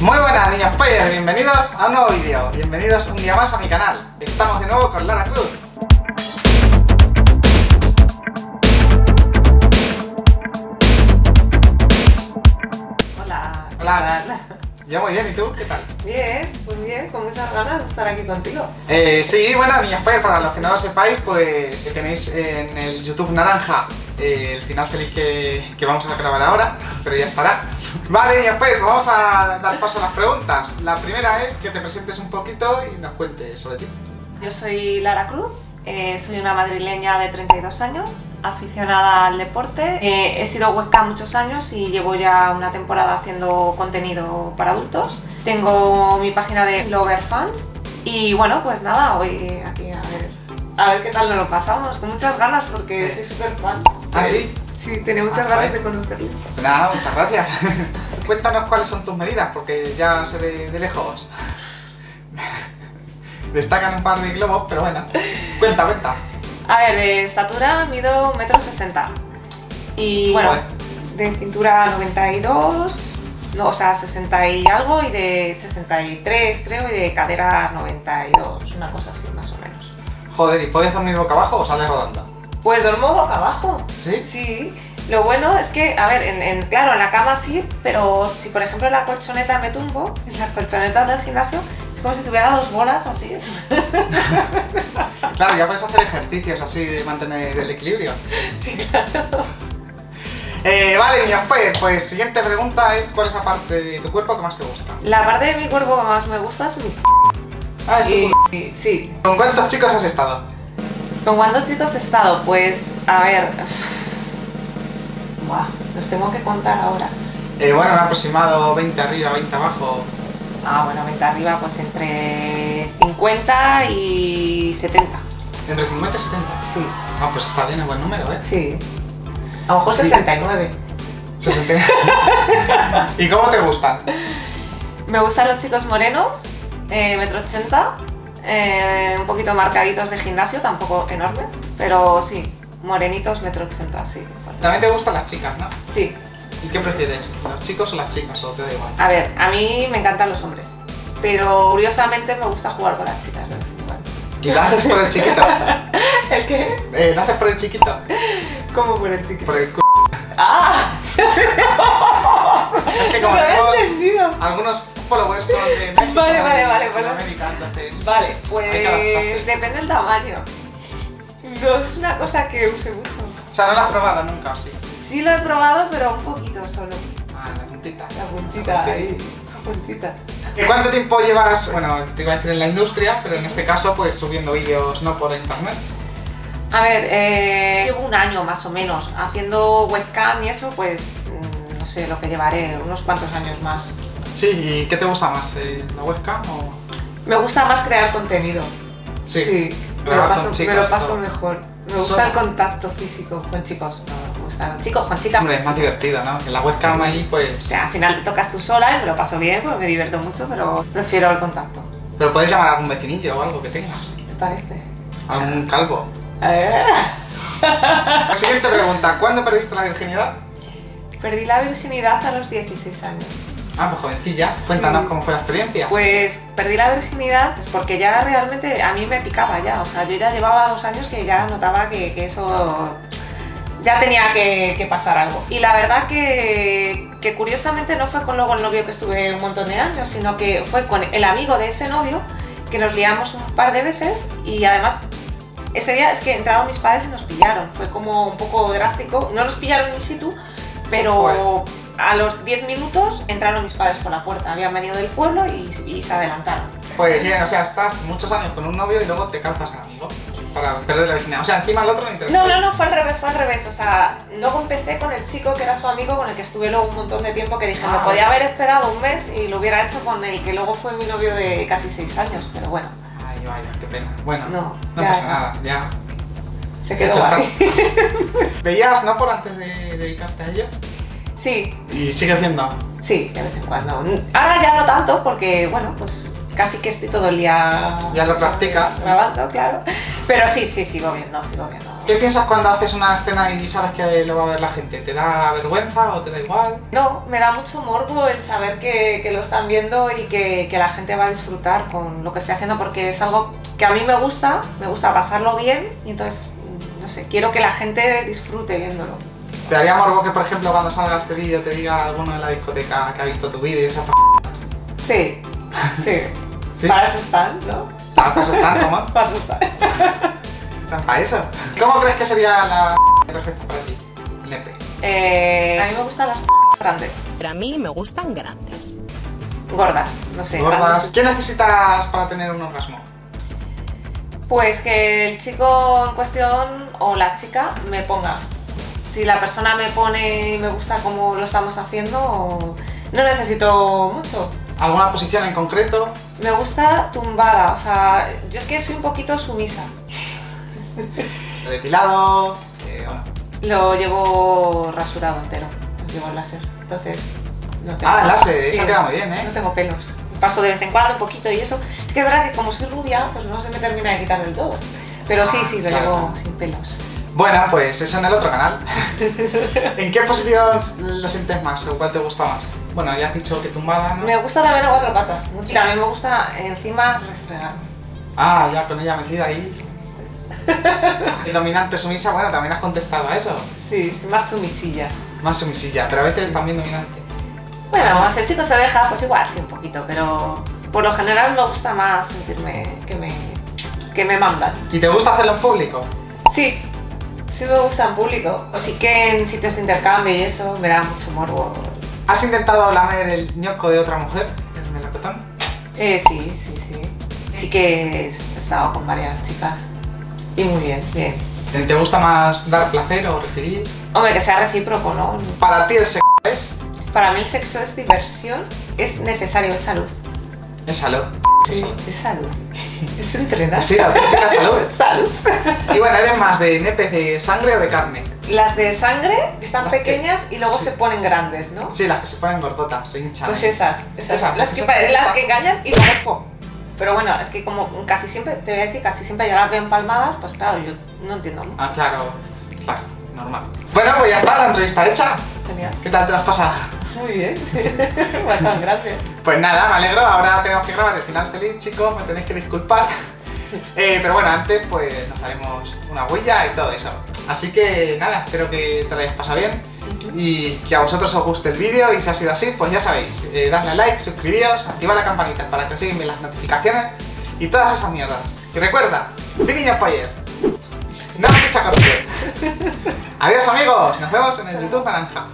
Muy buenas niños players, bienvenidos a un nuevo vídeo, bienvenidos un día más a mi canal. Estamos de nuevo con Lara Cruz. Hola. ¿qué Hola. Yo muy bien, ¿y tú? ¿Qué tal? Bien, pues bien, con muchas ganas de estar aquí contigo. Eh, sí, bueno, niños players, para los que no lo sepáis, pues tenéis en el YouTube naranja eh, el final feliz que, que vamos a grabar ahora, pero ya estará. Vale, players, pues vamos a dar paso a las preguntas. La primera es que te presentes un poquito y nos cuentes sobre ti. Yo soy Lara Cruz, eh, soy una madrileña de 32 años, aficionada al deporte. Eh, he sido webcam muchos años y llevo ya una temporada haciendo contenido para adultos. Tengo mi página de Lover Fans y bueno, pues nada, hoy aquí a ver, a ver qué tal nos lo pasamos, con muchas ganas porque soy súper fan. ¿Ah, sí? Sí, tenía muchas Ah, ganas guay. de conocerle. Nada, muchas gracias. Cuéntanos cuáles son tus medidas, porque ya se ve de lejos. Destacan un par de globos, pero bueno. Cuenta, cuenta. A ver, de estatura mido 1,60 m. Y bueno, Joder. de cintura 92, no, o sea, 60 y algo, y de 63 creo, y de cadera 92, una cosa así más o menos. Joder, ¿y puedes dormir boca abajo o sales rodando? Pues duermo boca abajo. ¿Sí? Sí. Lo bueno es que, a ver, en, en- claro, en la cama sí, pero si por ejemplo en la colchoneta me tumbo, en la colchoneta del gimnasio, es como si tuviera dos bolas así. Claro, ya puedes hacer ejercicios así de mantener el equilibrio. Sí, claro. Eh, vale, niños, pues, pues siguiente pregunta es ¿cuál es la parte de tu cuerpo que más te gusta? La parte de mi cuerpo que más me gusta es mi Ah, es tu Y, culo. y- sí. ¿Con cuántos chicos has estado? ¿Con cuántos chicos he estado? Pues, a ver. Buah, los tengo que contar ahora. Eh, bueno, un aproximado 20 arriba, 20 abajo. Ah, bueno, 20 arriba, pues entre 50 y 70. Entre 50 y 70. Sí, Ah, pues está bien, es buen número, ¿eh? sí. A lo mejor Sí. 69. 60. ¿Y cómo te gustan? Me gustan los chicos morenos, eh, metro 80, eh, un poquito marcaditos de gimnasio, tampoco enormes, pero sí, morenitos, metro 80, sí. También te gustan las chicas, ¿no? Sí, ¿Y qué prefieres? ¿Los chicos o las chicas? ¿O te da igual? A ver, a mí me encantan los hombres, pero curiosamente me gusta jugar con las chicas. cuando. ¿Y lo haces por el chiquito? ¿El qué? Eh, ¿Lo haces por el chiquito? ¿Cómo por el chiquito? Por el c... ¡Ah! Es que como he tenemos entendido. algunos followers son de México Vale, vale, vale, vale. América, entonces... Vale, pues depende del tamaño. No es una cosa que use mucho. O sea, no lo has probado nunca, ¿o sí? Sí lo he probado, pero un poquito solo. Ah, la puntita. La puntita ahí. La puntita. ¿Y cuánto tiempo llevas, bueno, te iba a decir en la industria, pero en este caso, pues subiendo vídeos no por internet? A ver, eh, llevo un año más o menos haciendo webcam y eso, pues no sé lo que llevaré, unos cuantos años más. Sí, ¿y qué te gusta más? eh, ¿La webcam o...? Me gusta más crear contenido. Sí. me lo grabar paso, con chicos me lo paso todo. mejor. Me gusta el contacto físico con chicos. No, me gustan chicos con chicas. Hombre, es más divertido, ¿no? En la webcam ahí, O pues... sea, al final te tocas tú sola y me lo paso bien, pues me divierto mucho, pero prefiero el contacto. Pero puedes llamar a algún vecinillo o algo que tengas. ¿Te parece? Algún calvo. Eh. Siguiente pregunta. ¿Cuándo perdiste la virginidad? Perdí la virginidad a los 16 años. Ah, pues jovencilla. Cuéntanos Sí. cómo fue la experiencia. Pues perdí la virginidad pues porque ya realmente a mí me picaba ya, o sea, yo ya llevaba dos años que ya notaba que, que eso ya tenía que, que pasar algo. Y la verdad que, que curiosamente no fue con luego el novio que estuve un montón de años, sino que fue con el amigo de ese novio que nos liamos un par de veces y además ese día es que entraron mis padres y nos pillaron. Fue como un poco drástico, no nos pillaron in situ, pero Joder. a los 10 minutos entraron mis padres por la puerta. Habían venido del pueblo y, y se adelantaron. Pues bien, o sea, estás muchos años con un novio y luego te calzas al amigo para perder la virginidad. O sea, encima el otro no interesa. No, no, no, fue al revés, fue al revés. O sea, luego empecé con el chico que era su amigo, con el que estuve luego un montón de tiempo, que dije, Ah. me podía haber esperado un mes y lo hubiera hecho con el que luego fue mi novio de casi 6 años, pero bueno, Ay, vaya, qué pena. Bueno, No, no ya, pasa nada, ya. Se quedó ahí. ¿Veías no por antes de dedicarte a ello? Sí, Y sigues viendo. sí, de vez en cuando. Ahora ya no tanto porque, bueno, pues casi que estoy todo el día Ya lo practicas. grabando, claro. Pero sí, sí, sigo viendo, sigo viendo ¿Qué piensas cuando haces una escena y sabes que lo va a ver la gente? ¿Te da vergüenza o te da igual? No, me da mucho morbo el saber que, que lo están viendo y que, que la gente va a disfrutar con lo que estoy haciendo porque es algo que a mí me gusta, me gusta pasarlo bien y entonces, no sé, quiero que la gente disfrute viéndolo. ¿Te daría morbo que, por ejemplo, cuando salga este vídeo te diga alguno en la discoteca que ha visto tu vídeo y esa p... Sí, sí. ¿Sí? Para eso están, ¿no? Para eso están, ¿cómo? Para eso están. Están para eso. ¿Cómo crees que sería la perfecta para ti? Nepe. Eh, a mí me gustan las grandes, Pero a mí me gustan grandes. gordas, no sé. Gordas. grandes. ¿Qué necesitas para tener un orgasmo? Pues que el chico en cuestión o la chica me ponga. Si la persona me pone y me gusta cómo lo estamos haciendo, no necesito mucho. ¿Alguna posición en concreto? Me gusta tumbada, o sea, yo es que soy un poquito sumisa. Depilado. eh, bueno. Lo llevo rasurado entero, lo llevo el láser. Entonces, no tengo. Ah, el láser, sí, eso queda muy bien, ¿eh? No tengo pelos. Paso de vez en cuando un poquito y eso. Es que es verdad que como soy rubia, pues no se me termina de quitar del todo. Pero sí, Ah, sí, lo claro. llevo sin pelos. Bueno, pues eso en el otro canal. ¿En qué posición lo sientes más o cuál te gusta más? Bueno, ya has dicho que tumbada, ¿no? Me gusta también a cuatro patas. mucho. Y también me gusta encima restregar. Ah, ya con ella metida ahí. Y dominante, sumisa, bueno, también has contestado a eso. Sí, más sumisilla. Más sumisilla, pero a veces también dominante. Bueno, si el chico se deja, pues igual sí un poquito, pero por lo general me gusta más sentirme que me, que me mandan. ¿Y te gusta hacerlo en público? Sí, sí me gusta en público. Sí que en sitios de intercambio y eso me da mucho morbo. ¿Has intentado lamer el ñoco de otra mujer? ¿El melocotón? Eh, sí, sí, sí. Sí que he estado con varias chicas. Y muy bien, bien. ¿Te gusta más dar placer o recibir? Hombre, que sea recíproco, ¿no? Para ti el sexo es... Para mí el sexo es diversión, es necesario, es salud. Es salud. Es Sí, salud. es salud. Es entrenar. Sí, la auténtica salud. Salud. Y bueno, ¿eres más de nepes de sangre o de carne? Las de sangre están Las que- pequeñas y luego sí. se ponen grandes, ¿no? Sí, las que se ponen gordotas, se hinchan. Pues esas, esas. Esas, las, que, pa- que- las que engañan y luego ¡pum! Pero bueno, es que como casi siempre, te voy a decir, casi siempre ya las veo empalmadas, pues claro, yo no entiendo mucho. Ah, claro. Claro, normal. Bueno, pues ya está, la entrevista hecha. Genial. ¿Qué tal te las pasas? Muy bien. Bastante gracias. Pues nada, me alegro. Ahora tenemos que grabar el final feliz, chicos. Me tenéis que disculpar. Eh, pero bueno, antes pues nos daremos una huella y todo eso. Así que nada, espero que te lo hayas pasado bien y que a vosotros os guste el vídeo y si ha sido así, pues ya sabéis, eh, dadle a like, suscribíos, activad la campanita para que os lleguen las notificaciones y todas esas mierdas. Y recuerda, Finiños Poyer. No me escucha corrupción. Adiós amigos, nos vemos en el YouTube Naranja.